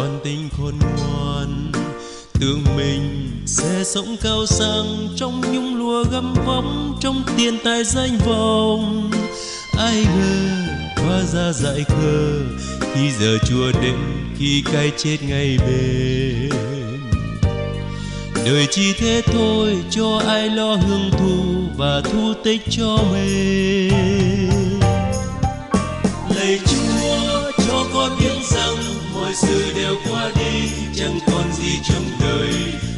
con tính khôn ngoan. Tưởng mình sẽ sống cao sang trong nhung lụa gấm vóc, trong tiền tài danh vọng. Ai ngờ hóa ra dại khờ, khi giờ chùa đến, khi cái chết ngay bên. Đời chỉ thế thôi, cho ai lo hương thụ và thu tích cho mình. còn gì trong đời.